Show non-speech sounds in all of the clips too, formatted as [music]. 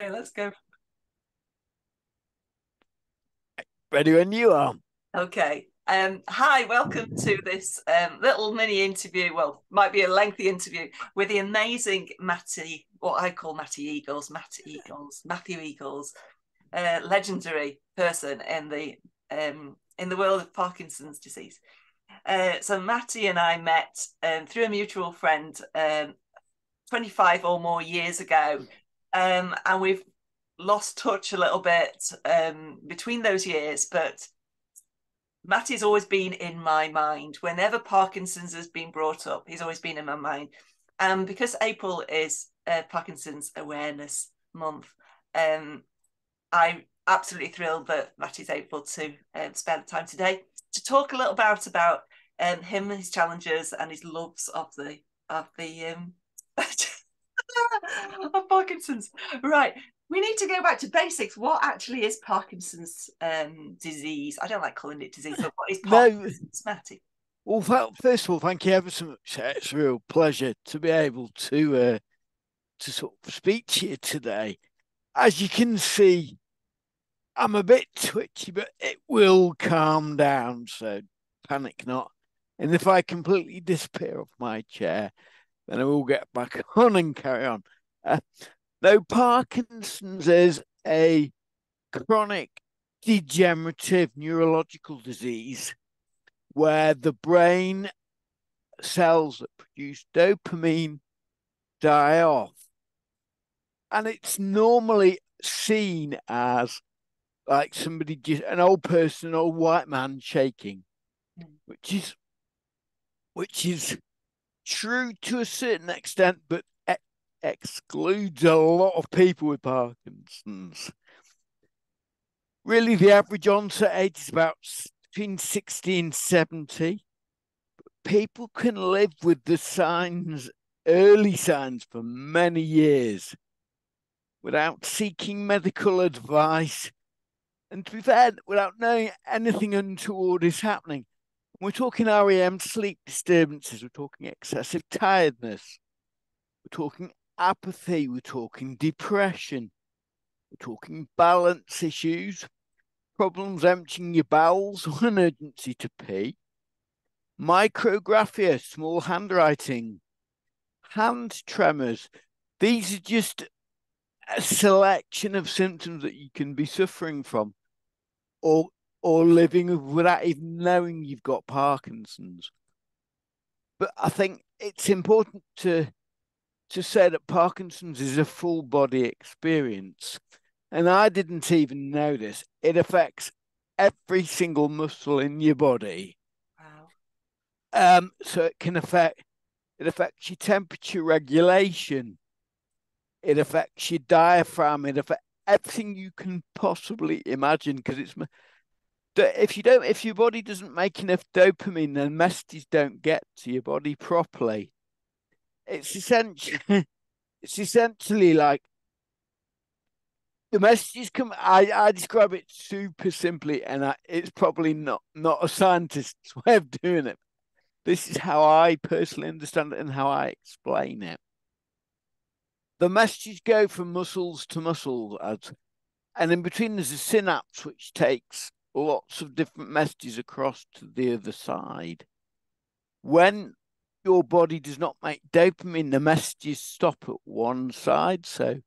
Okay, let's go. Ready when you are. Okay. Um, hi, welcome to this um, little mini interview. Well, might be a lengthy interview with the amazing Matty, what I call Matty Eagles, Matty Eagles, Matthew Eagles, uh, legendary person in the um, in the world of Parkinson's disease. Uh, so Matty and I met um, through a mutual friend um, 25 or more years ago, um, and we've lost touch a little bit um, between those years, but Matty's always been in my mind. Whenever Parkinson's has been brought up, he's always been in my mind. And because April is uh, Parkinson's Awareness Month, um, I'm absolutely thrilled that Matty's able to um, spend time today to talk a little about about um, him, his challenges, and his loves of the of the um, [laughs] [laughs] of Parkinson's. Right, we need to go back to basics. What actually is Parkinson's um, disease? I don't like calling it disease, but what is [laughs] Parkinson's, no. Matty? Well, first of all, thank you ever so much. It's a real pleasure to be able to uh, to sort of speak to you today. As you can see, I'm a bit twitchy, but it will calm down, so panic not. And if I completely disappear off my chair, then I will get back [laughs] on and carry on. Uh, Though Parkinson's is a chronic degenerative neurological disease where the brain cells that produce dopamine die off. And it's normally seen as like somebody just an old person, an old white man shaking, which is which is true to a certain extent, but excludes a lot of people with Parkinson's. Really, the average onset age is about between 60 and 70. People can live with the signs, early signs, for many years without seeking medical advice. And to be fair, without knowing anything untoward is happening. We're talking REM sleep disturbances, we're talking excessive tiredness, we're talking apathy, we're talking depression, we're talking balance issues, problems emptying your bowels [laughs] or an urgency to pee, micrographia, small handwriting, hand tremors. These are just a selection of symptoms that you can be suffering from or or living without even knowing you've got Parkinson's. But I think it's important to to say that Parkinson's is a full body experience. And I didn't even know this. It affects every single muscle in your body. Wow. Um, so it can affect it affects your temperature regulation. It affects your diaphragm. It affects everything you can possibly imagine because it's if you don't if your body doesn't make enough dopamine then messages don't get to your body properly. It's essentially [laughs] it's essentially like the messages come I, I describe it super simply and I, it's probably not not a scientist's [laughs] way of doing it. This is how i personally understand it and how i explain it. The messages go from muscles to muscles and in between there's a synapse which takes lots of different messages across to the other side when your body does not make dopamine, the messages stop at one side. So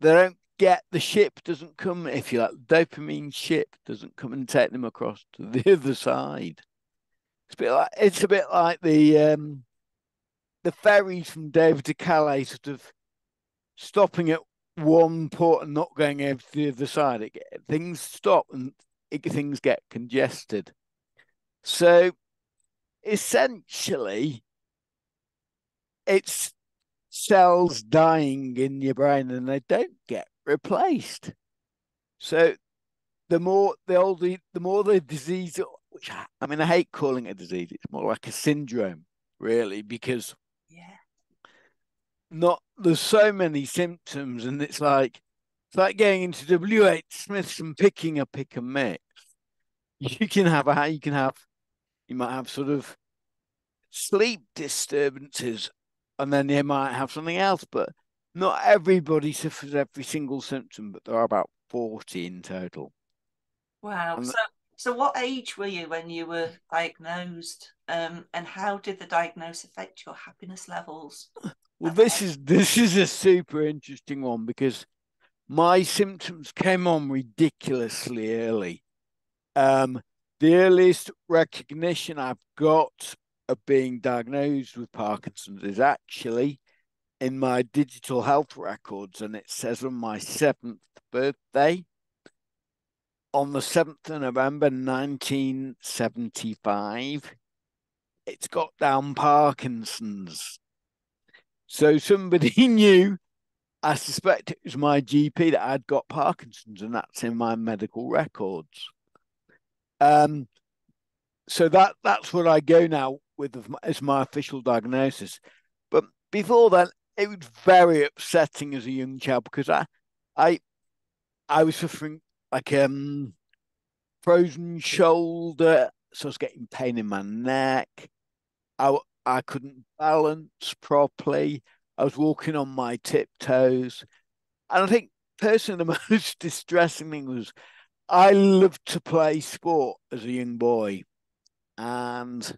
they don't get the ship doesn't come, if you like, dopamine ship doesn't come and take them across to the [laughs] other side. It's a bit like it's a bit like the um the ferries from Dover to Calais sort of stopping at one port and not going over to the other side. It, things stop and it, things get congested. So essentially it's cells dying in your brain and they don't get replaced. So the more the older the more the disease which I I mean I hate calling it a disease, it's more like a syndrome, really, because yeah. Not there's so many symptoms and it's like it's like going into WH Smith's and picking a pick and mix. You can have a you can have you might have sort of sleep disturbances, and then you might have something else. But not everybody suffers every single symptom, but there are about 40 in total. Wow. And so, so what age were you when you were diagnosed? Um, and how did the diagnosis affect your happiness levels? Well, this is this is a super interesting one because my symptoms came on ridiculously early. Um, the earliest recognition I've got of being diagnosed with Parkinson's is actually in my digital health records, and it says on my seventh birthday, on the 7th of November 1975, it's got down Parkinson's. So somebody [laughs] knew, I suspect it was my GP that I'd got Parkinson's, and that's in my medical records. Um, so that that's what I go now with as my official diagnosis. But before then, it was very upsetting as a young child because I, I, I was suffering like um frozen shoulder, so I was getting pain in my neck. I I couldn't balance properly. I was walking on my tiptoes, and I think personally the [laughs] most distressing thing was I loved to play sport as a young boy, and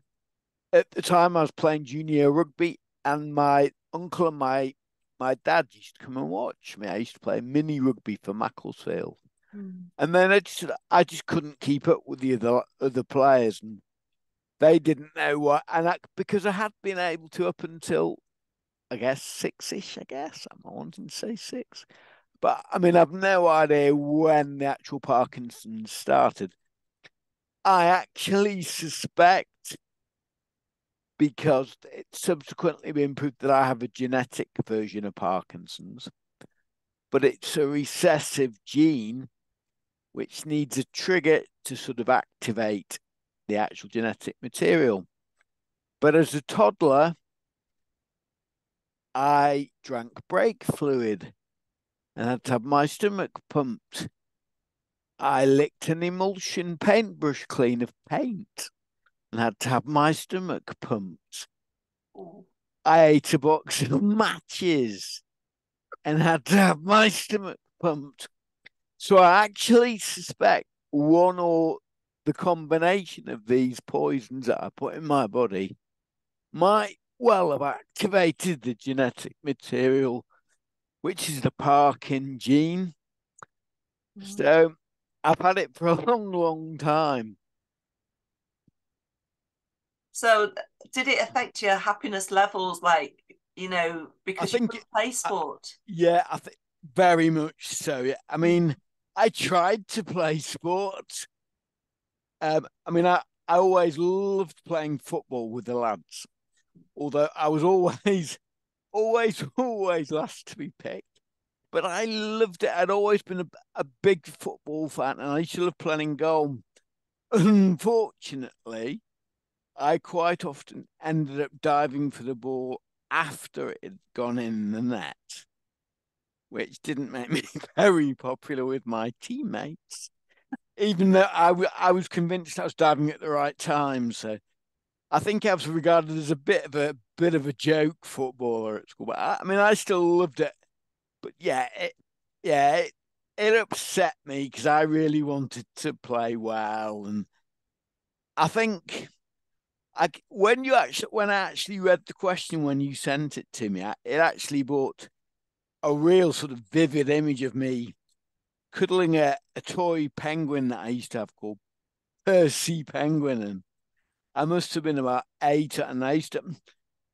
at the time I was playing junior rugby, and my uncle and my my dad used to come and watch me. I used to play mini rugby for Macclesfield. Mm. And then I just I just couldn't keep up with the other other players and they didn't know what and I, because I had been able to up until I guess six-ish, I guess. I'm wanting to say six. But I mean I've no idea when the actual Parkinson's started. I actually suspect because it's subsequently been proved that I have a genetic version of Parkinson's, but it's a recessive gene which needs a trigger to sort of activate the actual genetic material. But as a toddler, I drank brake fluid and had to have my stomach pumped. I licked an emulsion paintbrush clean of paint and had to have my stomach pumped. I ate a box of [laughs] matches and had to have my stomach pumped. So I actually suspect one or the combination of these poisons that I put in my body might well have activated the genetic material, which is the Parkin gene. Mm. So I've had it for a [laughs] long, long time. So, did it affect your happiness levels, like you know, because I you could play sport? I, yeah, I think very much so. Yeah. I mean, I tried to play sport. Um, I mean, I, I always loved playing football with the lads, although I was always, [laughs] always, always last to be picked. But I loved it. I'd always been a, a big football fan, and I used to love playing goal. Unfortunately, I quite often ended up diving for the ball after it had gone in the net, which didn't make me [laughs] very popular with my teammates, even though I, w- I was convinced I was diving at the right time. So I think I was regarded as a bit of a bit of a joke footballer at school. But I, I mean, I still loved it. But yeah, it, yeah, it, it upset me because I really wanted to play well, and I think I, when you actually when I actually read the question when you sent it to me, it actually brought a real sort of vivid image of me cuddling a, a toy penguin that I used to have called Percy Penguin, and I must have been about eight, and I used.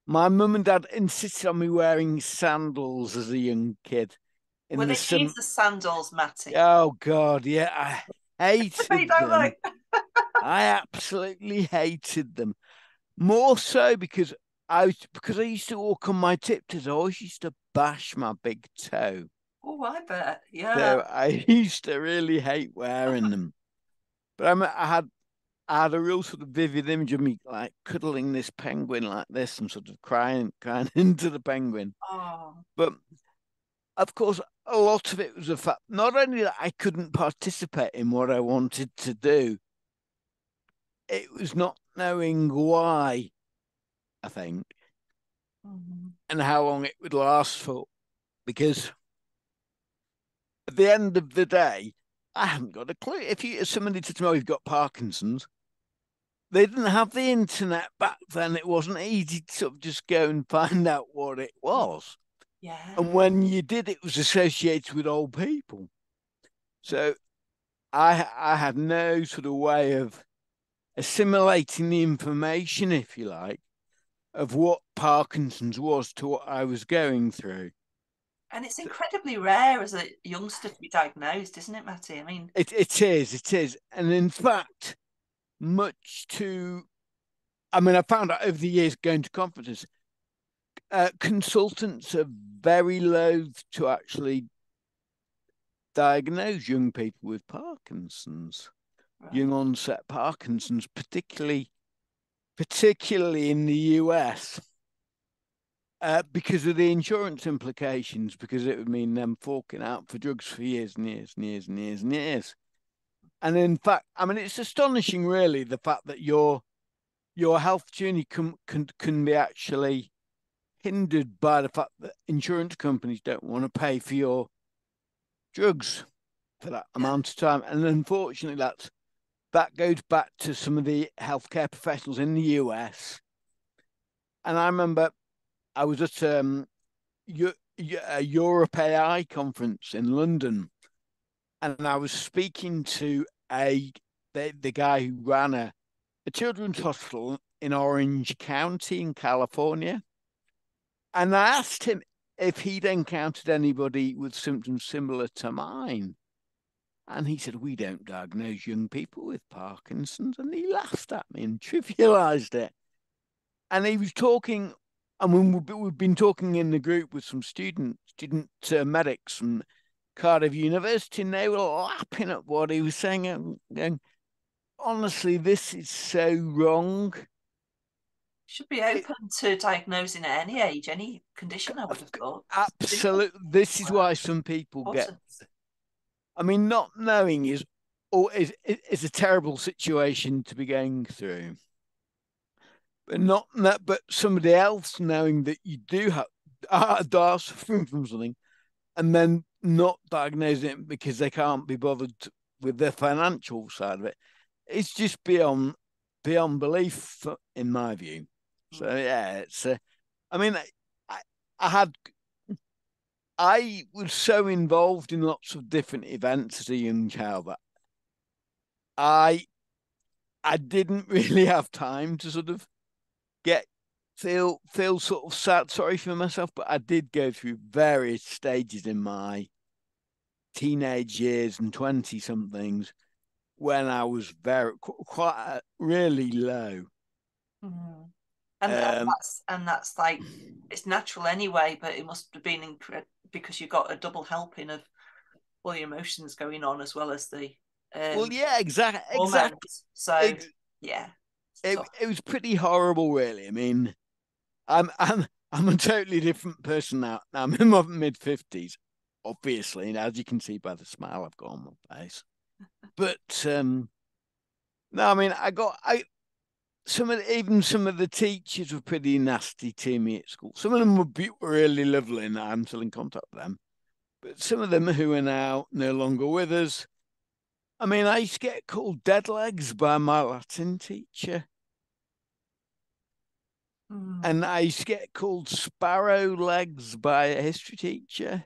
My mum and dad insisted on me wearing sandals as a young kid. In Were the they the sandals, Matty? Oh God, yeah, I [laughs] hated them. Like... I absolutely hated them. More so because I was because I used to walk on my tiptoes. I always used to bash my big toe. Oh, I bet. Yeah. So I [laughs] used to really hate wearing them. But I, I had I had a real sort of vivid image of me like cuddling this penguin like this and sort of crying, [laughs] crying into the penguin. Oh. But of course, a lot of it was a fact not only that I couldn't participate in what I wanted to do, it was not knowing why, I think, mm-hmm. and how long it would last for. because at the end of the day, I haven't got a clue. If you if somebody said to me, oh, you've got Parkinson's, they didn't have the internet back then. It wasn't easy to sort of just go and find out what it was. Yeah. And when you did, it was associated with old people. So I I had no sort of way of assimilating the information, if you like, of what Parkinson's was to what I was going through. And it's incredibly rare as a youngster to be diagnosed, isn't it, Matty? I mean, it, it is, it is. And in fact, much to, I mean, I found out over the years going to conferences, uh, consultants are very loath to actually diagnose young people with Parkinson's, young onset Parkinson's, particularly, particularly in the US uh, because of the insurance implications, because it would mean them forking out for drugs for years and years and years and years and years. And in fact, I mean, it's astonishing, really, the fact that your your health journey can can can be actually hindered by the fact that insurance companies don't want to pay for your drugs for that amount of time. And unfortunately, that's that goes back to some of the healthcare professionals in the US. And I remember I was at um, a Europe AI conference in London, and I was speaking to a the, the guy who ran a, a children's hospital in Orange County in California, and I asked him if he'd encountered anybody with symptoms similar to mine. And he said, We don't diagnose young people with Parkinson's. And he laughed at me and [laughs] trivialized it. And he was talking and we've been talking in the group with some student student uh, medics from Cardiff University, and they were lapping at what he was saying and going, honestly, this is so wrong. Should be open to diagnosing at any age, any condition, I would have thought. Absolutely. This is why some people get. I mean, not knowing is or is is a terrible situation to be going through but not that, but somebody else knowing that you do [laughs] have are suffering from something, and then not diagnosing it because they can't be bothered with the financial side of it. It's just beyond beyond belief, in my view. So hmm. yeah, it's. Uh, I mean, I, I had. I was so involved in lots of different events as a young child that I I didn't [laughs] really have time to sort of get feel feel sort of sad, sorry for myself, but I did go through various stages in my teenage years and twenty somethings when I was very quite uh, really low. Mm-hmm. And, um, and, that's and that's like it's natural anyway, but it must have been incredible because you got a double helping of all the emotions going on as well as the um, well, yeah, exactly, exactly. So it, yeah, it, it was pretty horrible, really. I mean, I'm I'm I'm a totally different person now. I'm in my mid fifties, obviously, and as you can see by the smile I've got on my face. But um, no, I mean, I got I some of the, even some of the teachers were pretty nasty to me at school. Some of them were, were really lovely, and I'm still in contact with them. But some of them who are now no longer with us, I mean, I used to get called dead legs by my Latin teacher. Mm. And I used to get called sparrow legs by a history teacher.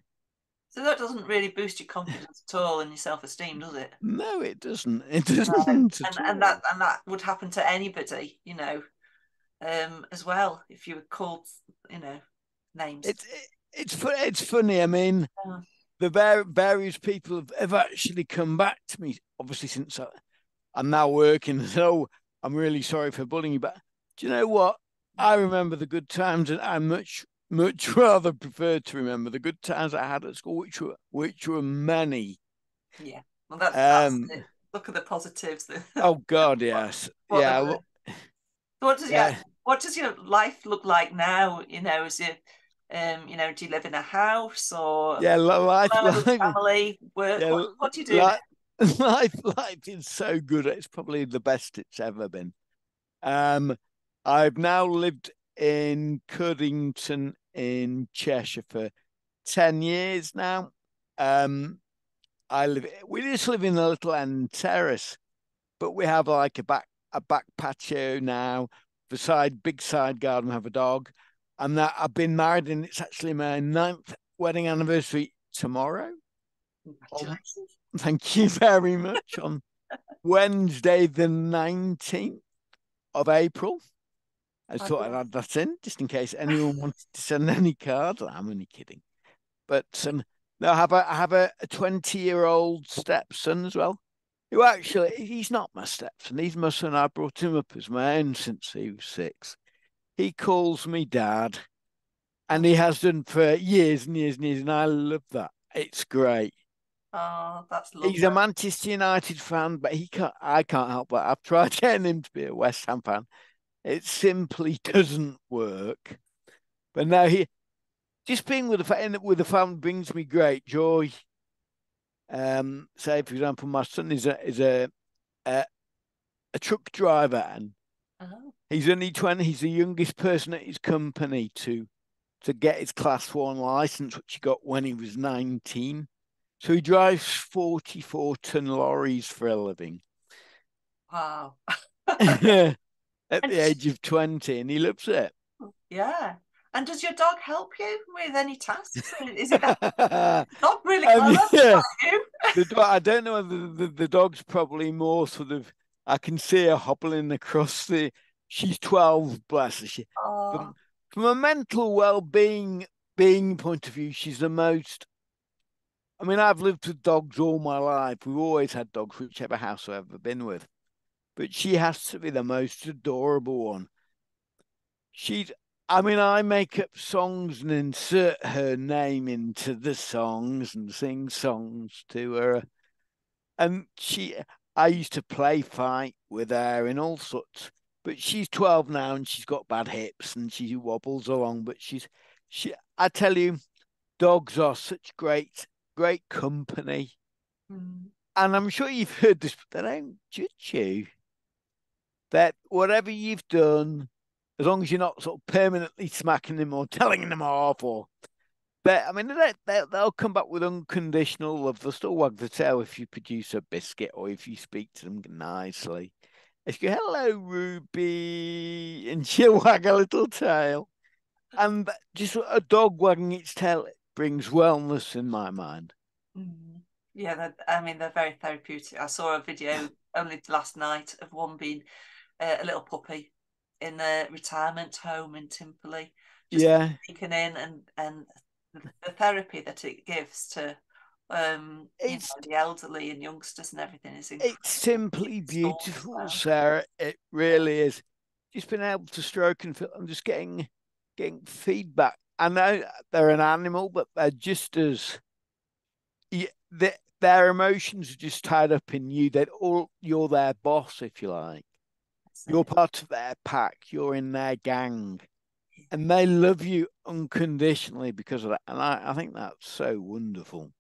So that doesn't really boost your confidence at all and your self-esteem, does it? No, it doesn't. [laughs] It doesn't. and, and that and that would happen to anybody, you know, um, as well if you were called, you know, names. It's it, it's it's funny. I mean, yeah the various people have, have actually come back to me, obviously, since I, am now working. [laughs] So I'm really sorry for bullying you. But do you know what? I remember the good times, and I much, much [laughs] rather prefer to remember the good times I had at school, which were, which were many. Yeah. Well, that's, um, that's look at the positives. [laughs] oh God, yes. what, yeah. What, what does yeah. Your, what does your life look like now? You know, is it um, you know, do you live in a house or yeah, life, life family, work? Yeah, what, what, do you do? Life, [laughs] life, life is so good. It's probably the best it's ever been. Um, I've now lived in Cuddington in Cheshire for 10 years now. Um, I live, we just live in a little end terrace, but we have like a back, a back patio now, the side, big side garden, have a dog. And that I've been married and it's actually my ninth wedding anniversary tomorrow. Congratulations. Thank you very much. On [laughs] Wednesday, the 19th of April. I thought I'd add that in just in case anyone wanted to send [laughs] any cards. I'm only kidding. But um, no, I have a I have a 20 year old stepson as well, who actually he's not my stepson. He's my son. I brought him up as my own since he was six. He calls me dad, and he has done for years and years and years, and I love that. It's great. Oh, that's lovely. He's a Manchester United fan, but he can't. I can't help but I've tried [laughs] getting him to be a West Ham fan. It simply [laughs] doesn't work. But now he just being with the with the family brings me great joy. Um, say for example, my son is a is a a, a truck driver, and Oh, he's only twenty. He's the youngest person at his company to to get his class one license, which he got when he was nineteen. So he drives forty four ton lorries for a living wow. [laughs] [laughs] at And- the age of twenty, and he loves it. Yeah. And does your dog help you with any tasks? Is it [laughs] not really Um, yeah. [laughs] the dog, I don't know whether the, the dog's probably more sort of. I can see her hobbling across the. She's twelve, bless her. She, Oh, from a mental well-being being point of view, she's the most. I mean, I've lived with dogs all my life. We've always had dogs, whichever house I've ever been with. But she has to be the most adorable one. She's. I mean, I make up songs and insert her name into the songs and sing songs to her. And she, I used to play fight with her in all sorts. But she's 12 now and she's got bad hips and she wobbles along. But she's, she, I tell you, dogs are such great, great company. mm, And I'm sure you've heard this, but they don't judge you. That whatever you've done, as long as you're not sort of permanently smacking them or [laughs] telling them off, or they, I mean, they, they'll come back with unconditional love. They'll still wag the tail if you produce a biscuit or if you speak to them nicely. If you hello, Ruby, and [laughs] she'll wag a little tail. And just a dog wagging its tail brings wellness in my mind. mm. Yeah, I mean, they're very therapeutic. I saw a video only last night of one being uh, a little puppy in a retirement home in Timperley, just yeah. taken in and and the, the therapy that it gives to um you know, the elderly and youngsters and everything is It's incredible. simply It's thought beautiful. Sara. It really is. Just been able to stroke and feel. I'm just getting getting feedback. I know they're an animal, but they're just as yeah, their their emotions are just tied up in you. That all you're their boss, if you like. You're part of their pack. You're in their gang, and they love you unconditionally because of that. And I, I think that's so wonderful.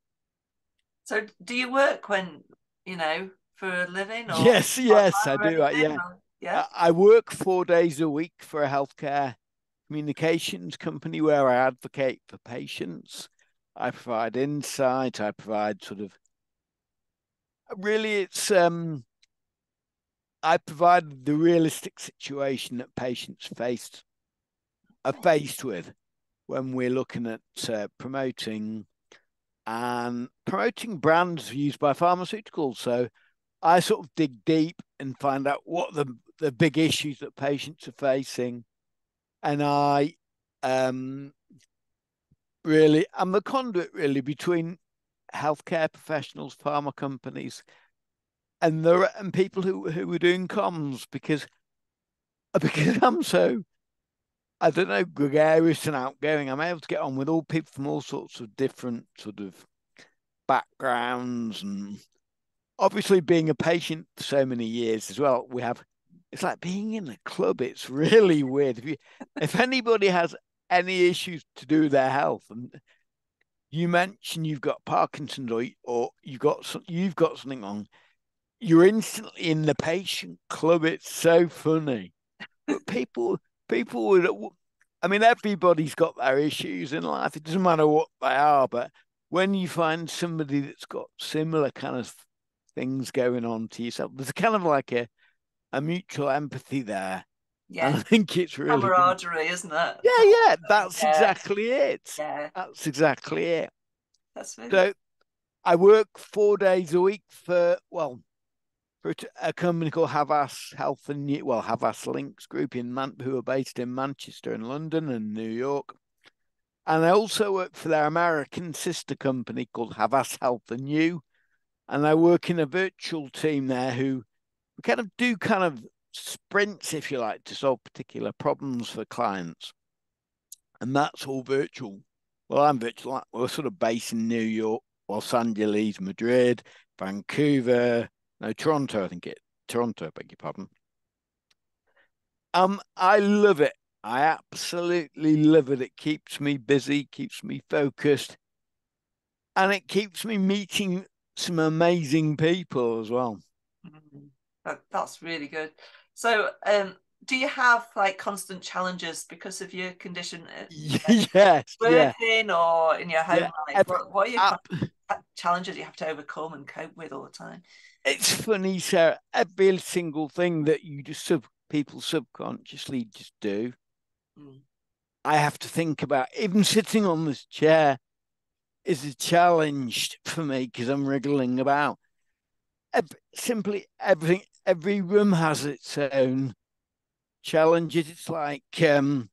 So, do you work when you know for a living? Or Yes, yes, I do. anything, Yeah. or- yeah. I I work four days a week for a healthcare communications company where I advocate for patients. I provide insight. I provide sort of really it's um I provide the realistic situation that patients faced are faced with when we're looking at uh, promoting and promoting brands used by pharmaceuticals. So I sort of dig deep and find out what the the big issues that patients are facing, and I um really I'm the conduit really between healthcare professionals, pharma companies, and the and people who who are doing comms because [laughs] because I'm so I don't know gregarious and outgoing. I'm able to get on with all people from all sorts of different sort of backgrounds and obviously being a patient for so many years as well. We have it's like being in a club. It's [laughs] really weird. If you if anybody has any issues to do with their health and you mention you've got Parkinson's or or you got some, you've got something wrong, you're instantly in the patient club. It's so funny. But people people would I mean, everybody's got their issues in life. It doesn't matter what they are, but when you find somebody that's got similar kind of things going on to yourself, there's a kind of like a a mutual empathy there. Yeah, I think it's really camaraderie, isn't it? Yeah, yeah, [laughs] that's Yeah. exactly it. Yeah, That's exactly it. that's really So I work four days a week for well a company called Havas Health and New- well Havas Lynx Group in Man- who are based in Manchester and London and New York. And I also work for their American sister company called Havas Health and You. And I work in a virtual team there who kind of do kind of sprints, if you like, to solve particular problems for clients. And that's all virtual. Well, I'm virtual. We're sort of based in New York, Los Angeles, Madrid, Vancouver, no, Toronto, I think it. Toronto, I beg your pardon. Um, I love it. I absolutely love it. It keeps me busy, keeps me focused, and it keeps me meeting some amazing people as well. Mhm. That, that's really good. So, um, do you have like constant challenges because of your condition, [laughs] yes, yeah. working or in your home Yeah, life? every- What, what are your Ab- con- challenges you have to overcome and cope with all the time? it's funny, Sara. Every single thing that you just sub people subconsciously just do, Mm. I have to think about. Even sitting on this chair is a challenge for me because I'm wriggling about. Simply everything, every room has its own challenges. It's like um,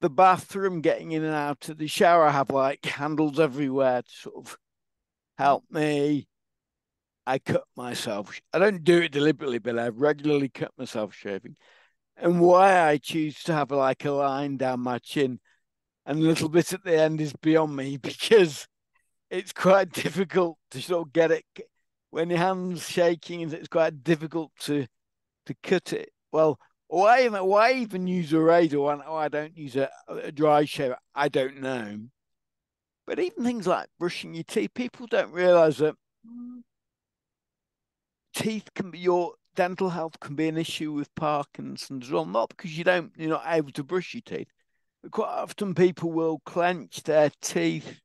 the bathroom, getting in and out of the shower. I have like handles everywhere to sort of help me. I cut myself. I don't do it deliberately, but I regularly cut myself shaving. And why I choose to have like a line down my chin and a little bit at the end is beyond me [laughs] because it's quite difficult to sort of get it when your hand's shaking. It's quite difficult to to cut it. Well, why why even use a razor oh, I don't use a, a dry shaver? I don't know. But even things like brushing your teeth, people don't realize that teeth can be your dental health can be an issue with Parkinson's as well. Not because you don't you're not able to brush your teeth, but quite often people will clench their teeth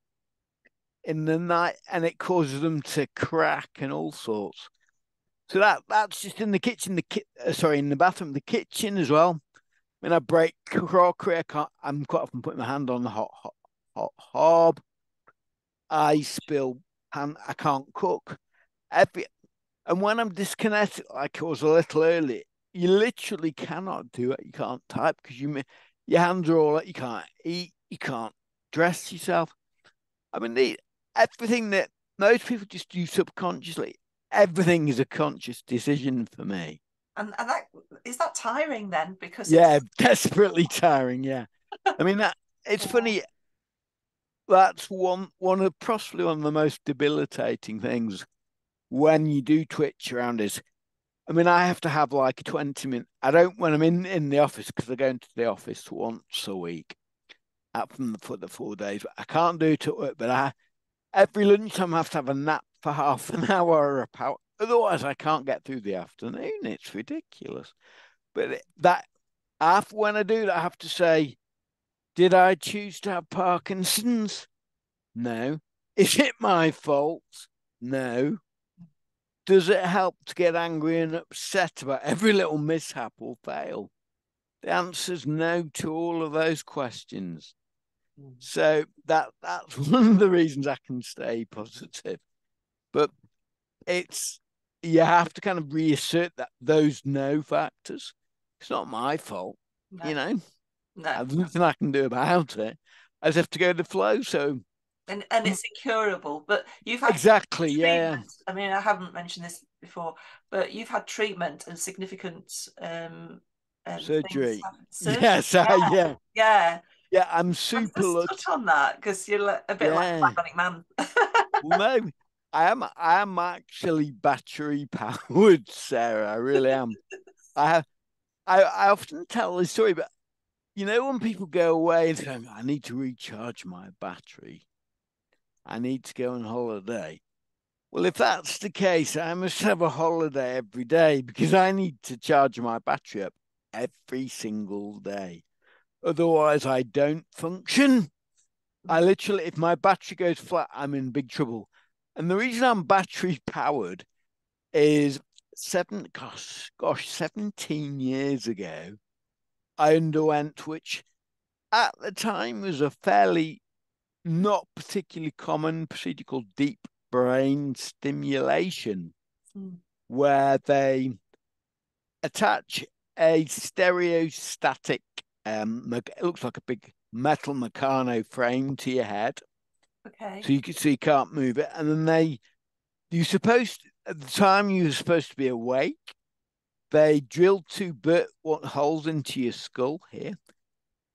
in the night and it causes them to crack and all sorts. So that that's just in the kitchen, the ki- uh, sorry, in the bathroom, the kitchen as well. When I break crockery, I can't, I'm quite often putting my hand on the hot, hot, hot hob. I spill pan. I can't cook. Every and when I'm disconnected, like I was a little early, you literally cannot do it. You can't type because you your hands are all. You can't eat. You can't dress yourself. I mean, the everything that most people just do subconsciously. Everything is a conscious decision for me. And and that is that tiring then? Because Yeah, [laughs] desperately tiring. Yeah, I mean that. It's funny. That's one one of possibly one of the most debilitating things when you do twitch around is. I mean, I have to have like a twenty minute. I don't when I'm in in the office because I go into the office once a week, up from the for the four days. I can't do it at work, but I every lunchtime I have to have a nap for half an [laughs] hour or a power. Otherwise, I can't get through the afternoon. It's ridiculous. But that after when I do that, I have to say, did I choose to have Parkinson's? No. Is it my fault? No. Does it help to get angry and upset about every little mishap or fail? The answer's no to all of those questions. Mm. So that that's [laughs] one of the reasons I can stay positive. But it's you have to kind of reassert that those no factors. It's not my fault, no, you know. No. There's nothing I can do about it. I just have to go with the flow. So and and it's incurable. But you've had exactly, yeah. I mean, I haven't mentioned this before, but you've had treatment and significant um, um Surgery. [laughs] surgery. Yes, yeah, yeah. yeah. Yeah, I'm super lucky. on that because you're a bit Yeah. like a bionic man. [laughs] Well, no, I am. I am actually battery powered, [laughs] Sara. I really am. I have. I, I often tell this story, but you know when people go away and say, "I need to recharge my battery," I need to go on holiday. Well, if that's the case, I must have a holiday every day because I need to charge my battery up every single day. Otherwise, I don't function. I literally, if my battery goes flat, I'm in big trouble. And the reason I'm battery powered is seven, gosh, gosh, 17 years ago, underwent, which at the time was a fairly not particularly common procedure called deep brain stimulation, mm. where they attach a stereostatic, um, it looks like a big metal Meccano frame to your head. Okay. So you can so you can't move it, and then they you're supposed at the time you were supposed to be awake. They drill two bit what holes into your skull here,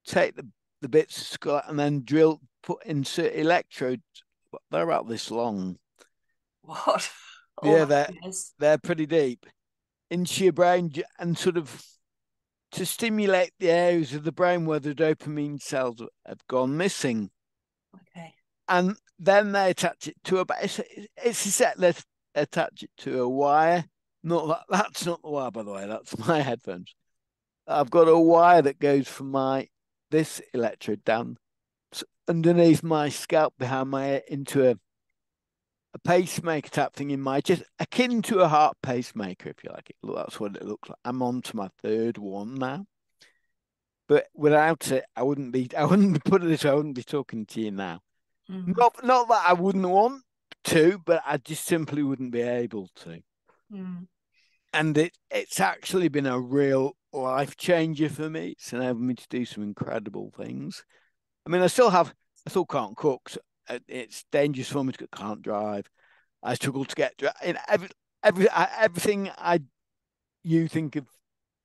take the the bits of skull, and then drill put insert electrodes. They're about this long. What? [laughs] Oh, yeah, they're they're pretty deep into your brain and sort of to stimulate the areas of the brain where the dopamine cells have gone missing. Okay. And then they attach it to a it's, it's a set. Let's attach it to a wire. Not that that's not the wire, by the way. That's [laughs] my headphones. I've got a wire that goes from my this electrode down underneath my scalp behind my ear into a a pacemaker type thing in my just akin to a heart pacemaker, if you like it. That's what it looks like. I'm on to my third one now. But without it, I wouldn't be [laughs] I wouldn't put it this way, I wouldn't be talking to you now. Mm. Not not that I wouldn't want to, but I just simply wouldn't be able to. Mm. And it it's actually been a real life changer for me. It's enabled me to do some incredible things. I mean, I still have, I still can't cook. So uh, it's dangerous for me to can't drive. I struggle to get in every, every everything I you think of,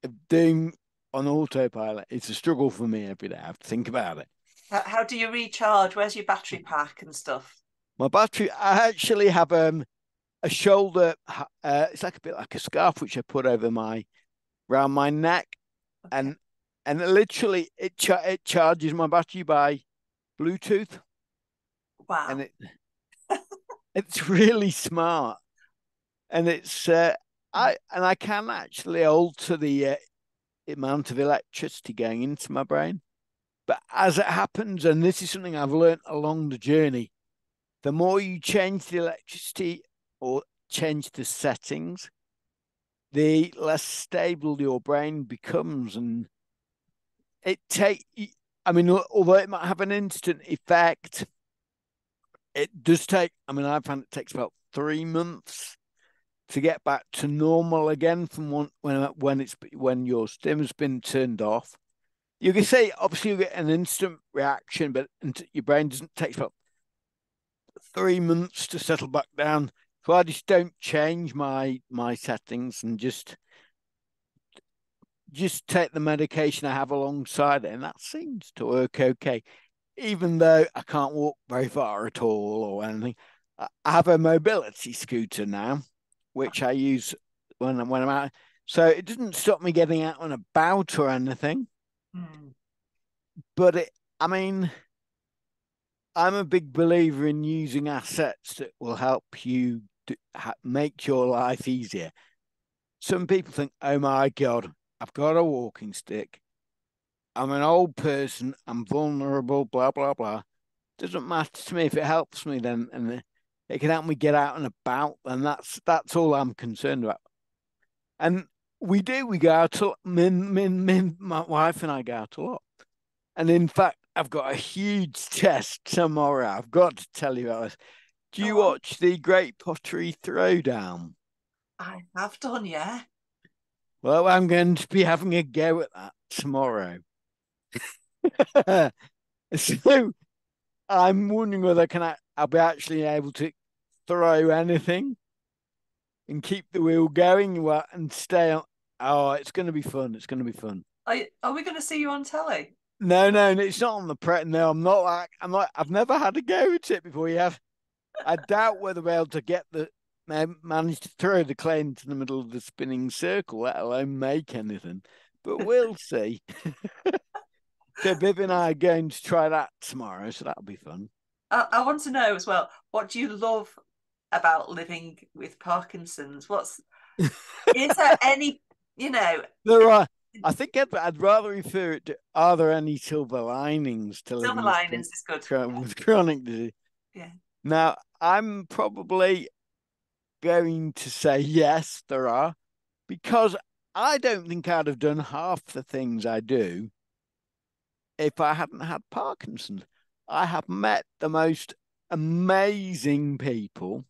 of doing on autopilot. It's a struggle for me every day. I have to think about it. How do you recharge? Where's your battery pack and stuff? My battery. I actually have um a shoulder. Uh, it's like a bit like a scarf which I put over my around my neck, okay. and and literally it cha- it charges my battery by Bluetooth. Wow. And it [laughs] it's really smart. And it's uh, I and I can actually alter the uh, amount of electricity going into my brain. But as it happens, and this is something I've learned along the journey, the more you change the electricity or change the settings, the less stable your brain becomes. And it take I mean, although it might have an instant effect, it does take. I mean, I found it takes about three months to get back to normal again from one, when when it's when your stim's been turned off. You can say obviously you get an instant reaction, but your brain doesn't take about three months to settle back down. So I just don't change my my settings and just just take the medication I have alongside it, and that seems to work okay even though I can't walk very far at all or anything, I have a mobility scooter now, which I use when when I'm out. So it doesn't stop me getting out and about or anything. Mm. But it, I mean, I'm a big believer in using assets that will help you do, ha, make your life easier. Some people think, "Oh my god, I've got a walking stick. I'm an old person, I'm vulnerable, blah, blah, blah. Doesn't matter to me if it helps me then and it can help me get out and about, and that's that's all I'm concerned about. And we do, we go out a lot. Min, min, min, my wife and I go out a lot. And in fact, I've got a huge [laughs] test tomorrow. I've got to tell you about this. Do you watch the Great Pottery Throwdown? I have done, yeah. Well, I'm going to be having a go at that tomorrow. [laughs] so I'm wondering whether can I I'll be actually able to throw anything and keep the wheel going and stay on. Oh, it's going to be fun. It's going to be fun. Are, are we going to see you on telly? No, no, it's not on the pre. No, I'm not like I'm like I've never had a go at it before. You have. I doubt whether we're able to get the manage to throw the clay into the middle of the spinning circle, let alone make anything. But we'll [laughs] see. So Viv and I are going to try that tomorrow, so that'll be fun. I, I want to know as well, what do you love about living with Parkinson's? What's is there [laughs] any, you know? There are I think I'd, I'd rather refer it to are there any silver linings to silver living linings is good. with chronic disease? Yeah. Now, I'm probably going to say yes, there are, because I don't think I'd have done half the things I do if I hadn't had Parkinson's. I have met the most amazing people.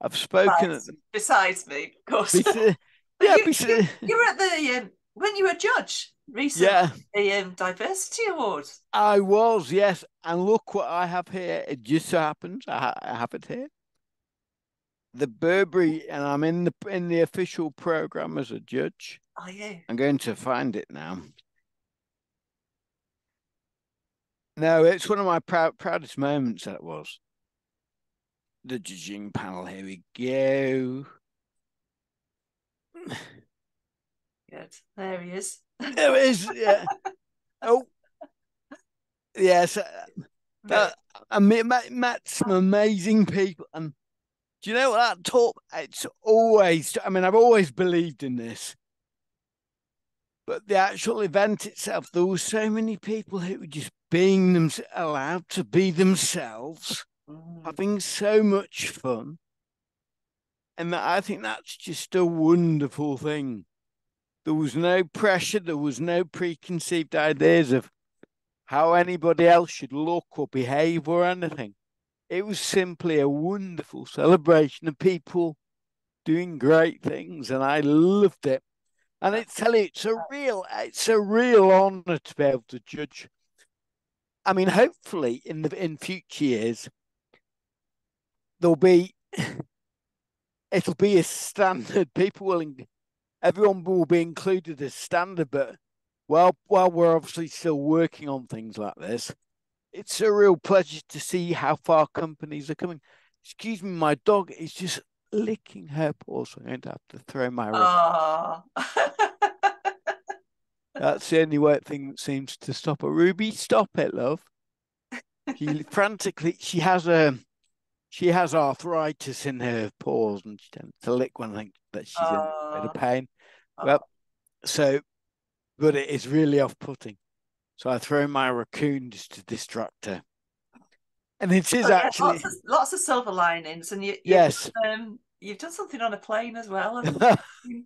I've spoken besides, besides me, of course. Besides, [laughs] yeah, you, besides, you, you, were at the um, when you were a judge recently, yeah, the um, diversity award. I was, yes, and look what I have here. It just so happens I, ha- I have it here. The Burberry, and I'm in the in the official program as a judge. Are you? I'm going to find it now. No, it's one of my proud, proudest moments. That was the judging panel. Here we go. Good. There he is. There it is. Yeah. oh, yes. Uh, I met, met some amazing people, and do you know what that taught? It's always. I mean, I've always believed in this, but the actual event itself, there were so many people who were just being them allowed to be themselves, mm. having so much fun. And that, I think that's just a wonderful thing. There was no pressure, there was no preconceived ideas of how anybody else should look or behave or anything. It was simply a wonderful celebration of people doing great things, and I loved it. And I tell you, it's a real, it's a real honour to be able to judge I mean, hopefully in the in future years there'll be [laughs] it'll be a standard. People will everyone will be included as standard, but well, while we're obviously still working on things like this, it's a real pleasure to see how far companies are coming. Excuse me, my dog is just licking her paws. I'm going to have to throw my. Oh. [laughs] That's the only way thing that seems to stop her. Ruby, stop it, love. She [laughs] frantically she has a she has arthritis in her paws and she tends to lick when I think that she's in bit of pain. Uh, well, so but it is really off putting. So I throw my raccoon just to distract her. And it is oh, actually lots of, lots of, silver linings, and you, you yes, um, you've done something on a plane as well. And [laughs] been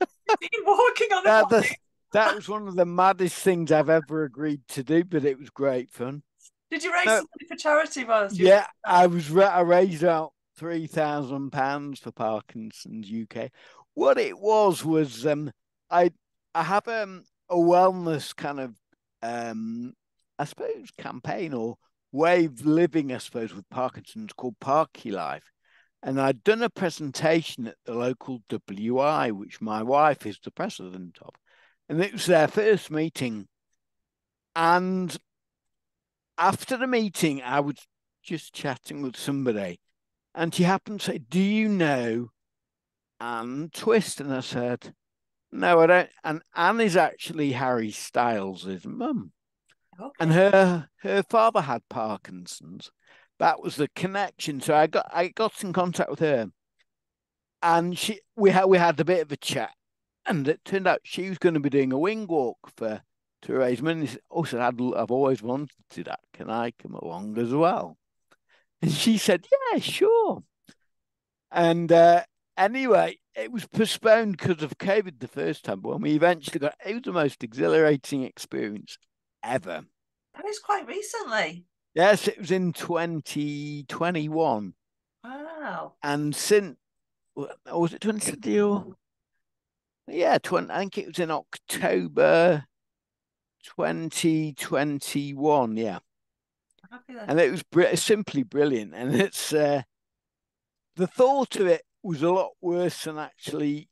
walking on a plane that was one of the maddest things I've ever agreed to do, but it was great fun. Did you raise no, something for charity, was Yeah, I was. I raised out three thousand pounds for Parkinson's UK. What it was was um, I I have um, a wellness kind of um, I suppose campaign or way of living, I suppose, with Parkinson's called Parky Life. And I'd done a presentation at the local WI, which my wife is the president of and it was their first meeting. And after the meeting, I was just chatting with somebody, and she happened to say, Do you know Anne Twist? And I said, No, I don't. And Anne is actually Harry Styles' mum. Okay. And her her father had Parkinson's. That was the connection. So I got I got in contact with her. And she we had we had a bit of a chat. And it turned out she was going to be doing a wing walk for to raise money. Oh, said, I'd, I've always wanted to do that. Can I come along as well? And she said, Yeah, sure. And uh, anyway, it was postponed because of COVID the first time. But when we eventually got it was the most exhilarating experience ever. That is quite recently. Yes, it was in 2021. Wow. And since, was it 2020? or? Yeah, 20, I think it was in October 2021. Yeah. And it was br- simply brilliant. And it's uh, the thought of it was a lot worse than actually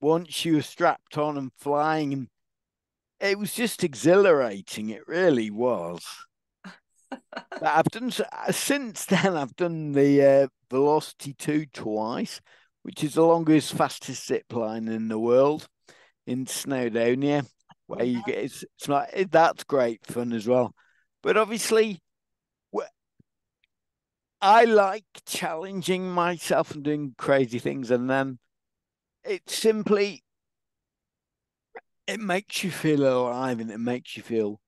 once you were strapped on and flying. And it was just exhilarating. It really was. [laughs] I've done uh, since then. I've done the uh, Velocity Two twice, which is the longest, fastest zip line in the world in Snowdonia, where you get it's, it's not that's great fun as well. But obviously, I like challenging myself and doing crazy things, and then it simply it makes you feel alive and it makes you feel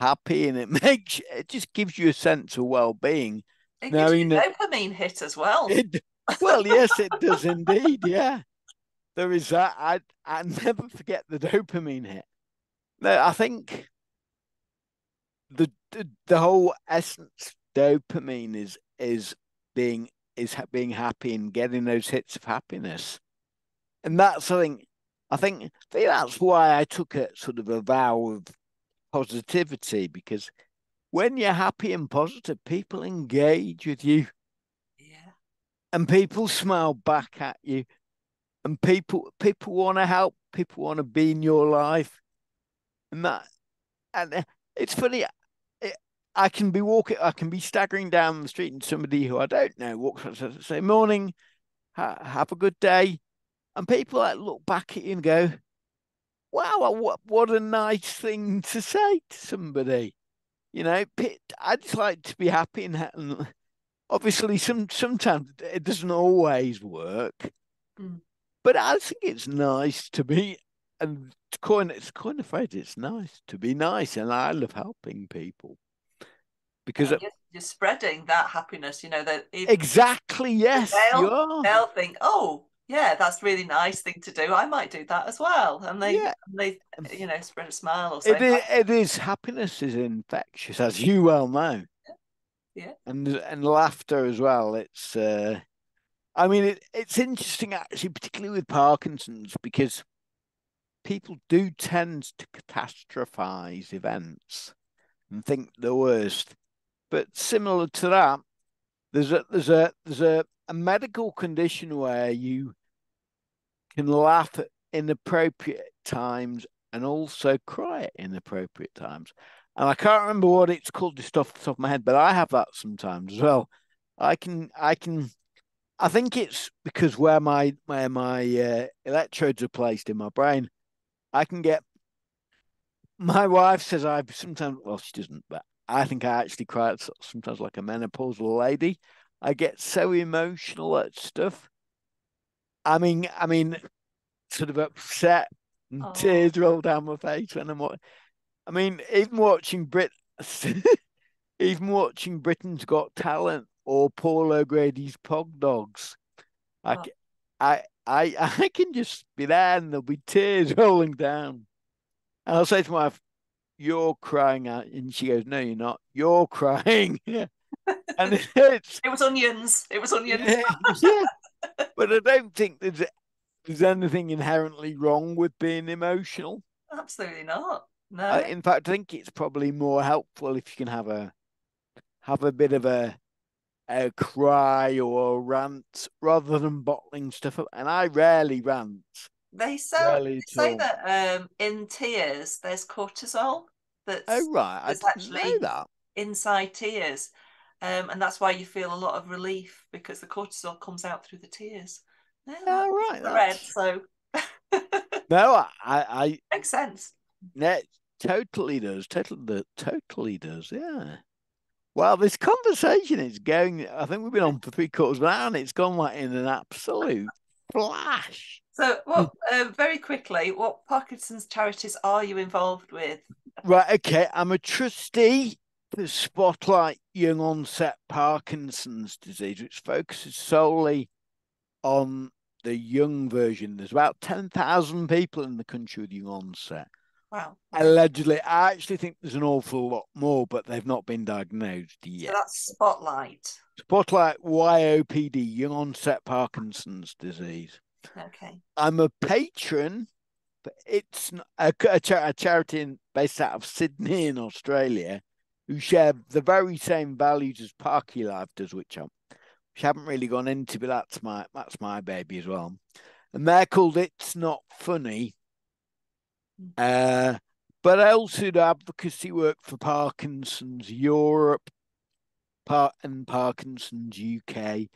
happy and it [laughs] makes it just gives you a sense of well-being. It gives you a dopamine hit as well. It, well yes it does indeed yeah. There is that i i never forget the dopamine hit. No i think the the, the whole essence dopamine is is being is being happy and getting those hits of happiness and that's something I think, I think that's why I took a sort of a vow of positivity because when you're happy and positive, people engage with you. Yeah. And people smile back at you. And people people want to help, people want to be in your life. And that and uh, it's funny, I can be walking, I can be staggering down the street and somebody who I don't know walks up and say, Morning, ha, have a good day and people like look back at you and go, "Wow, what what a nice thing to say to somebody." You know, I just like to be happy and, and obviously some sometimes it doesn't always work, mm. but I think it's nice to be and it's coin it's coin of phrase. It's nice to be nice, and I love helping people because you're, you're, spreading that happiness. You know that exactly yes, they'll, they'll think, oh yeah, that's really nice thing to do. I might do that as well. And they, yeah. and they, you know, spread a smile or something. It is, it is. Happiness is infectious, as you well know. Yeah. And and laughter as well. It's. uh I mean, it, it's interesting actually, particularly with Parkinson's, because people do tend to catastrophize events and think the worst. But similar to that, there's a there's a there's a, a medical condition where you can laugh at inappropriate times and also cry at inappropriate times. And I can't remember what it's called just off the top of my head, but I have that sometimes as well. I can, I can, I think it's because where my where my uh, electrodes are placed in my brain, I can get. My wife says I sometimes, well, she doesn't, but I think I actually cry sometimes like a menopausal lady. I get so emotional at stuff I mean, I mean, sort of upset and oh. tears roll down my face when I'm watching. I mean, even watching Brit, [laughs] even watching Britain's Got Talent or Paul O'Grady's Pog Dogs, I, oh. I, I, [laughs] I can just be there and there'll be tears [laughs] rolling down. And I'll say to my wife, "You're crying out," and she goes, "No, you're not. You're crying." [laughs] and [laughs] it's it was onions. It was onions. [laughs] yeah, but I don't think there's there's anything inherently wrong with being emotional. Absolutely not. No. Uh, in fact, I think it's probably more helpful if you can have a have a bit of a a cry or a rant rather than bottling stuff up. And I rarely rant. They say, they say that um, in tears there's cortisol. That's oh right, I didn't actually know that inside tears. Um, and that's why you feel a lot of relief because the cortisol comes out through the tears. Yeah, oh, right. Red, so. no, [laughs] I, I. Makes sense. Yeah, totally does. Totally, totally does. Yeah. Well, this conversation is going. I think we've been on for three quarters of an hour, and it's gone like in an absolute flash. So, what? Uh, very quickly, what Parkinson's charities are you involved with? Right. Okay. I'm a trustee to spotlight young onset Parkinson's disease, which focuses solely on the young version. There's about 10,000 people in the country with young onset. Wow. Allegedly, I actually think there's an awful lot more, but they've not been diagnosed yet. So that's Spotlight. Spotlight YOPD, young onset Parkinson's disease. Okay. I'm a patron, but it's a, a, a charity based out of Sydney in Australia who share the very same values as Parky Life does, which I'm which I haven't really gone into, but that's my that's my baby as well. And they're called It's Not Funny. Uh, but I also do advocacy work for Parkinson's Europe part and Parkinson's UK.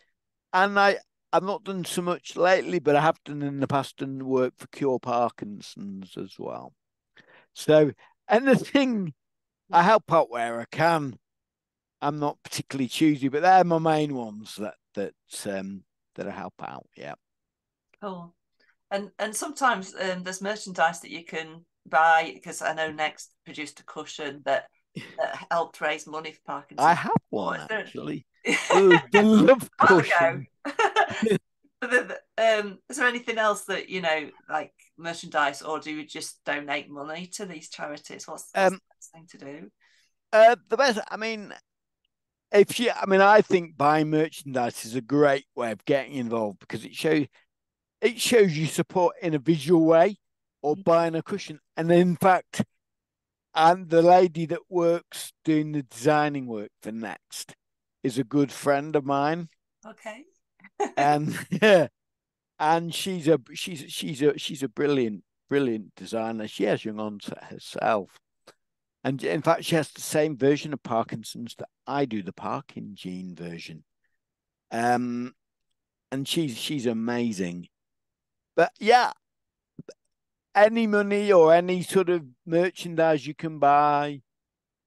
And I, I've not done so much lately, but I have done in the past and work for Cure Parkinson's as well. So anything I help out where I can. I'm not particularly choosy, but they're my main ones that that um that I help out. Yeah. Cool. And and sometimes um, there's merchandise that you can buy because I know Next produced a cushion that, [laughs] that helped raise money for Parkinson's. I have one actually. [laughs] Oh, the love Have a go. cushion. But the- the- um, is there anything else that you know, like merchandise, or do you just donate money to these charities? What's, what's Um, the best thing to do? Uh, the best. I mean, if you, I mean, I think buying merchandise is a great way of getting involved because it shows it shows you support in a visual way, or Mhm. buying a cushion. And in fact, and the lady that works doing the designing work for Next is a good friend of mine, Okay. And [laughs] yeah, and she's a she's she's a she's a brilliant brilliant designer. She has young onset herself. And in fact, she has the same version of Parkinson's that I do, the Parkin gene version. Um, and she's she's amazing. But yeah, any money or any sort of merchandise you can buy,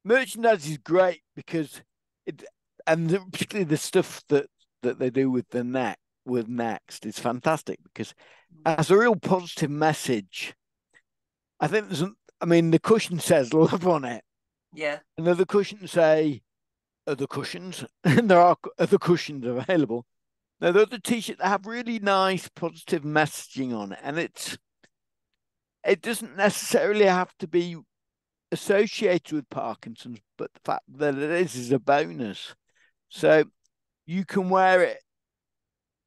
merchandise is great because it, and the, particularly the stuff that that they do with the net with Next is fantastic because mm. it has a real positive message. I think there's, an- I mean, the cushion says [laughs] love on it. Yeah. Another cushion say other cushions, [laughs] and there are other cushions available. Now, the other t-shirts that have really nice positive messaging on it, and it's it doesn't necessarily have to be associated with Parkinson's, but the fact that it is is a bonus. So you can wear it.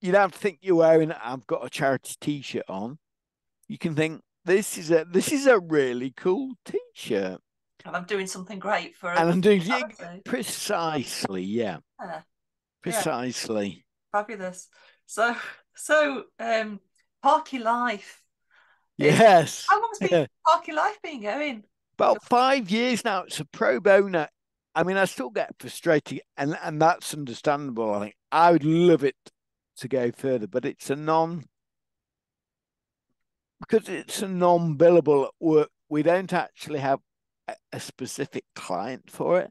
You don't think you're wearing. I've got a charity T-shirt on. You can think this is a this is a really cool T-shirt, And I'm doing something great for and I'm doing yeah, precisely, yeah, Yeah, precisely. fabulous. So, so um, Parky Life. Yes, How long's been Yeah. Parky Life been going? about five years now. It's a pro bono. I mean, I still get frustrated, and and that's understandable. I think I would love it to go further, but it's a non because it's a non-billable work. We don't actually have a, a specific client for it.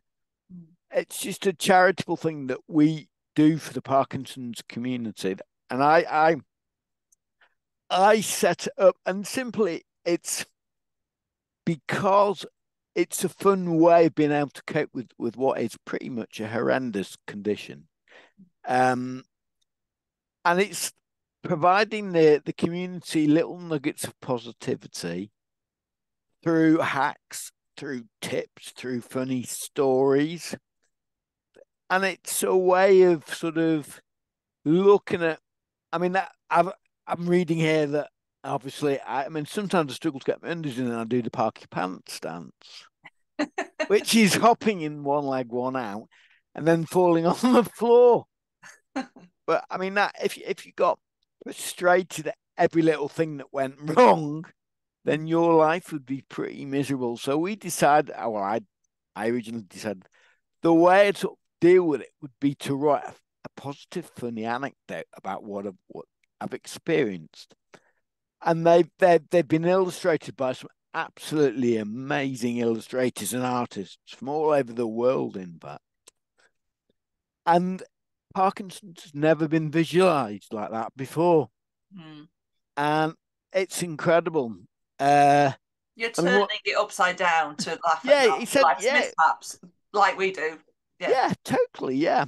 Mm. It's just a charitable thing that we do for the Parkinson's community, and I I I set up, and simply it's because it's a fun way of being able to cope with with what is pretty much a horrendous condition. Um, and it's providing the the community little nuggets of positivity through hacks, through tips, through funny stories. And it's a way of sort of looking at I mean I've I'm reading here that obviously I, I mean sometimes I struggle to get my undies in and I do the parky pants stance. Which is hopping in one leg, one out, and then falling [laughs] on the floor. [laughs] but I mean that if if you got frustrated at every little thing that went [laughs] wrong, then your life would be pretty miserable. So we decided, oh, well, I I originally decided the way to deal with it would be to write a, a positive, funny anecdote about what I've, what I've experienced, and they've they've they've been illustrated by some absolutely amazing illustrators and artists from all over the world, in fact. And Parkinson's never been visualized like that before. Hmm. And it's incredible. Uh, You're I mean, turning what- it upside down to laugh Yeah, at he said- yeah. mishaps, like we do. yeah. Yeah. totally. Yeah.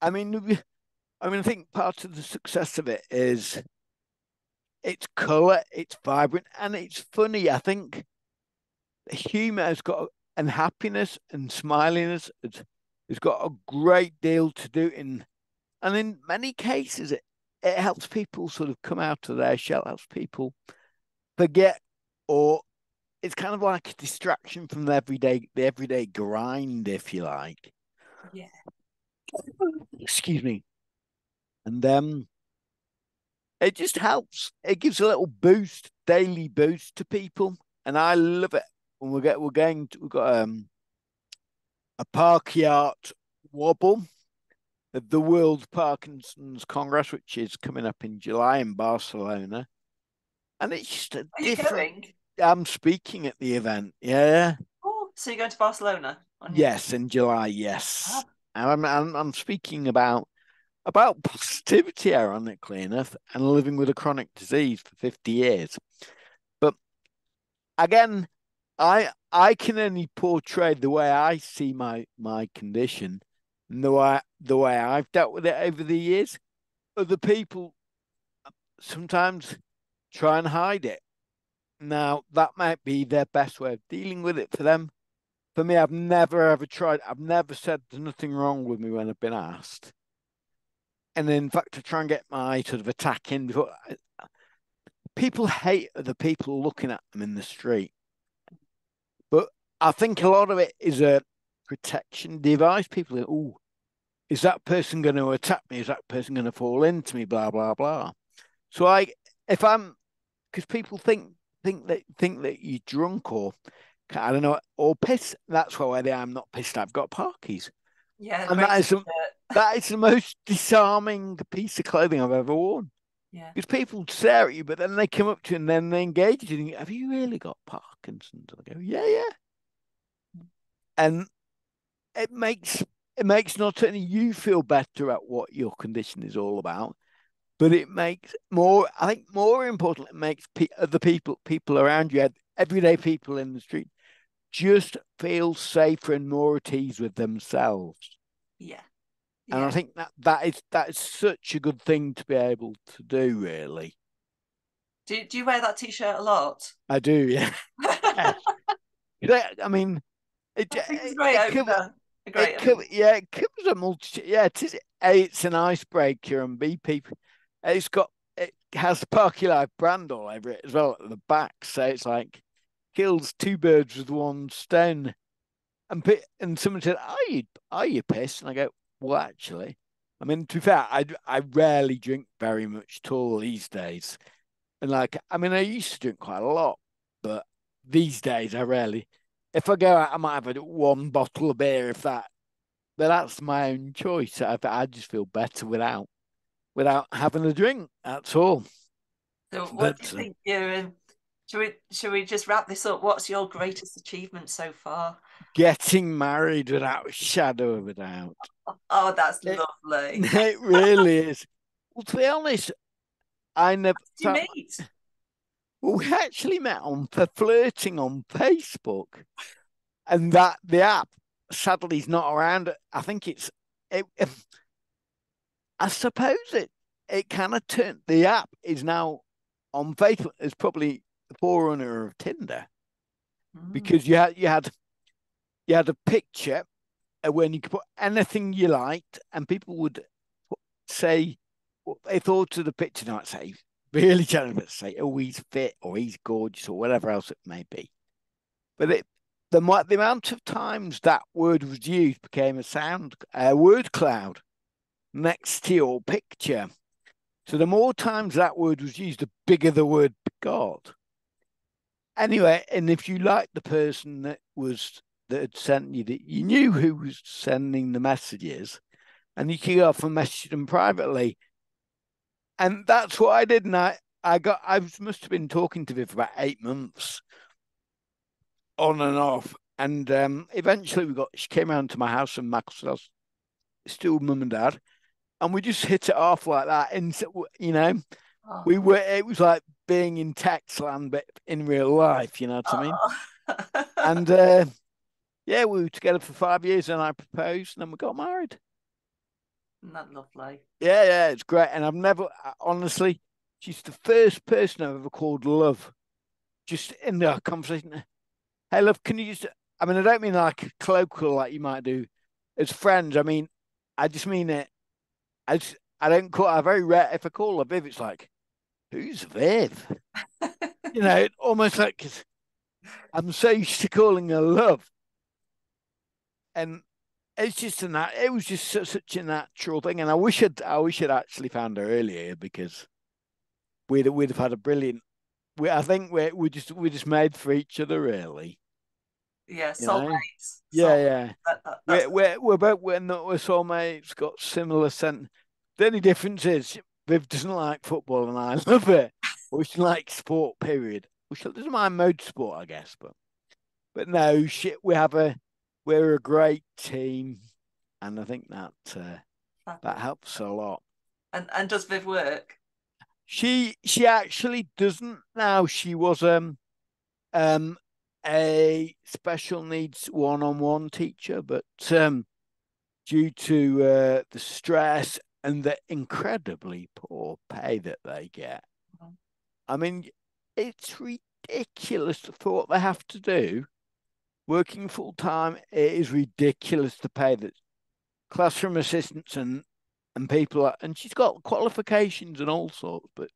I mean, I mean, I think part of the success of it is it's color, it's vibrant, and it's funny. I think humor has got and happiness and smiliness has, has got a great deal to do in, and in many cases, it, it helps people sort of come out of their shell, helps people forget, or it's kind of like a distraction from the everyday, the everyday grind, if you like. Yeah. Excuse me. And um, it just helps. It gives a little boost, daily boost to people, and I love it. When we get, we're going, to, we've got um a parky art wobble at the World Parkinson's Congress, which is coming up in July in Barcelona, and it's just a Are different. I'm speaking at the event. Yeah. Oh, so you're going to Barcelona? Yes, in July. Yes, and I'm, I'm I'm speaking about about [laughs] positivity, ironically enough, and living with a chronic disease for fifty years. But again, I I can only portray the way I see my my condition and the way the way I've dealt with it over the years. Other people sometimes try and hide it. Now that might be their best way of dealing with it for them. For me, I've never ever tried. I've never said there's nothing wrong with me when I've been asked. And in fact, to try and get my sort of attack in before people hate the people looking at them in the street. But I think a lot of it is a protection device. People oh, is that person going to attack me? Is that person going to fall into me? Blah blah blah. So I, if I'm, because people think think that think that you're drunk or I don't know or pissed. That's why I'm not pissed. I've got Parkies. Yeah, and that is that is the most disarming piece of clothing I've ever worn. Yeah. Because people stare at you, but then they come up to you and then they engage you. And you, Have you really got Parkinson's? And I go, yeah, yeah. And it makes it makes not only you feel better at what your condition is all about, but it makes more. I think more important, it makes pe- other people people around you, everyday people in the street, just feel safer and more at ease with themselves. Yeah. And I think that that is that is such a good thing to be able to do, really. Do Do you wear that T-shirt a lot? I do, yeah. [laughs] [laughs] I mean, it, it's great it great it yeah, it covers a multi. Yeah, it is. A, it's an icebreaker, and B, people, it's got it has the Parky Life brand all over it as well at the back, so it's like kills two birds with one stone. And and someone said, "Are you are you pissed?" And I go, well, actually, I mean, to be fair, I, I rarely drink very much at all these days. And like, I mean, I used to drink quite a lot, but these days I rarely. If I go out, I might have one bottle of beer, if that. But that's my own choice. I, I just feel better without without having a drink. That's all. So, what but, do you think? You're, um, should we should we just wrap this up? What's your greatest achievement so far? Getting married without a shadow of a doubt. Oh, that's it, lovely. [laughs] It really is. Well, to be honest, I never. Did you meet? Well, we actually met on for flirting on Facebook, and that the app sadly is not around. I think it's. It, [laughs] I suppose it it kind of turned. The app is now on Facebook. It's probably the forerunner of Tinder, mm. because you had you had you had a picture when you could put anything you liked, and people would say what they thought of the picture. Not say really generous, say, "Oh, he's fit," or "He's gorgeous," or whatever else it may be. But it, the the amount of times that word was used became a sound a word cloud next to your picture. So the more times that word was used, the bigger the word got. Anyway, and if you liked the person that was that had sent you that you knew who was sending the messages and you could go off and message them privately. And that's what I did. And I, I got I must have been talking to Viv for about eight months on and off. And um, eventually we got she came around to my house in Macclesfield, still mum and dad, and we just hit it off like that. And you know, oh. we were it was like being in text land, but in real life. You know what oh. I mean? Oh. [laughs] and uh, yeah, we were together for five years and I proposed and then we got married. Isn't that lovely? Yeah, yeah, it's great. And I've never, honestly, she's the first person I've ever called love. Just in the conversation. Hey, love, can you just, I mean, I don't mean like colloquial like you might do as friends. I mean, I just mean it. I just, I don't call, I very rare, if I call her Viv, it's like, who's Viv? [laughs] you know, almost like, I'm so used to calling her love and it's just a nat- it was just such, such a natural thing, and I wish I'd I wish I'd actually found her earlier because we'd we'd have had a brilliant. We, I think we we just we just made for each other really. Yeah, soulmates. Yeah, yeah. That, that, we're, we're we're both we're not we're soulmates. Got similar scent. The only difference is Viv doesn't like football and I [laughs] love it. we should like sport. Period. We should doesn't mind motorsport, I guess, but but no shit. We have a we're a great team, and I think that uh, that helps a lot. And and does Viv work? She she actually doesn't now. She was um um a special needs one-on-one teacher, but um, due to uh, the stress and the incredibly poor pay that they get, mm-hmm. I mean, it's ridiculous for what they have to do. Working full time, it is ridiculous to pay the classroom assistants and and people, are, and she's got qualifications and all sorts, but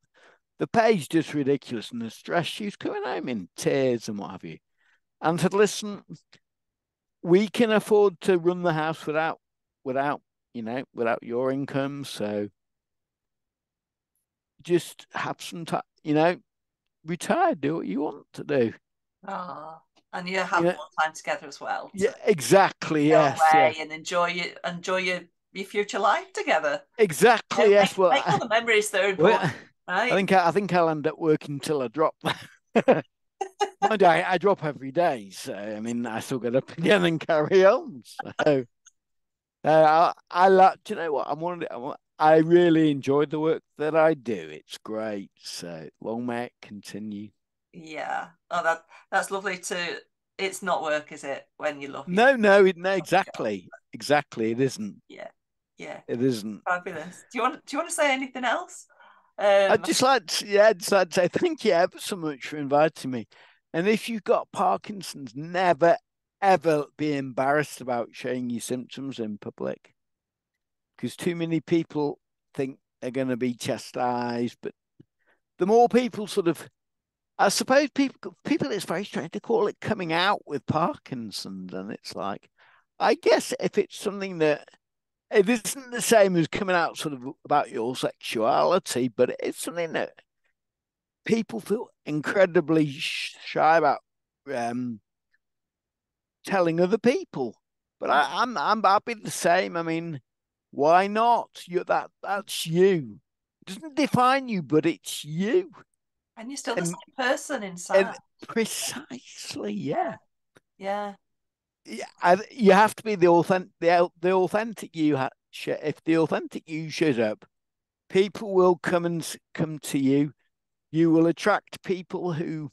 the pay's just ridiculous and the stress. She's coming home in tears and what have you. And said, listen, we can afford to run the house without, without, you know, without your income. So just have some time, you know, retire, do what you want to do. Oh, and you have you know, more time together as well. Yeah, exactly. Yes, away and enjoy your enjoy your your future life together. Exactly. Yeah, yes. Make, well, make all the memories that are [laughs] important. Well, right? I think I, I think I'll end up working till I drop. [laughs] I, I drop every day, so I mean I still get up [laughs] again and carry on. So uh, I, I like. Do you know what? I'm one of the, I really enjoyed the work that I do. It's great. So long may it continue. Yeah. Oh, that that's lovely to. It's not work, is it? When you love. No, no, it, no, exactly, exactly. It isn't. Yeah. Yeah. It isn't. Fabulous. Do you want do you want to say anything else? Um, I'd just like to, yeah, I'd just like to say thank you ever so much for inviting me. And if you've got Parkinson's, never ever be embarrassed about showing your symptoms in public. Because too many people think they're going to be chastised, but the more people sort of I suppose people people it's very strange to call it coming out with Parkinson's, and it's like, I guess if it's something that it isn't the same as coming out sort of about your sexuality, but it's something that people feel incredibly shy about um, telling other people. But I, am I'm, I'm I'll be the same. I mean, why not? You that that's you. It doesn't define you, but it's you. And you're still the and, same person inside. precisely, yeah. Yeah yeah, you have to be the authentic, the, the authentic you. Ha- if the authentic you shows up, people will come and come to you. You will attract people who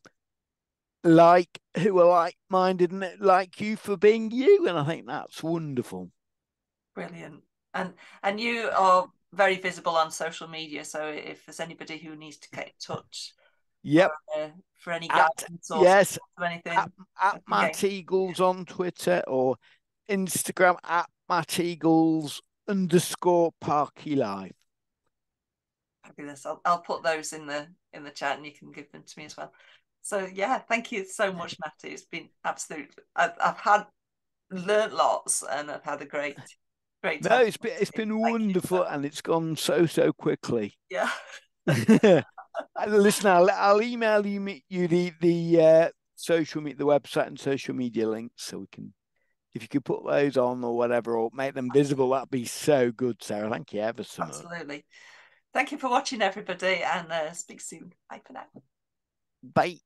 like who are like-minded and like you for being you, and I think that's wonderful. Brilliant, and and you are very visible on social media. So if there's anybody who needs to get in touch, Yep. For, uh, for any guidance or yes, anything. At, at Matt Eagles on Twitter or Instagram at Matt Eagles underscore Parky Life. Fabulous. I'll, I'll put those in the in the chat and you can give them to me as well. So yeah, thank you so much, Matty. It's been absolute. I've, I've had learnt lots and I've had a great great. No, it's been it's been thank wonderful and it's gone so so quickly. Yeah. [laughs] [laughs] Listen, I'll, I'll email you you the the uh, social media, the website and social media links, so we can, if you could put those on or whatever, or make them visible, that'd be so good, Sara. Thank you ever so much. Absolutely. Thank you for watching, everybody, and uh, speak soon. Bye for now. Bye.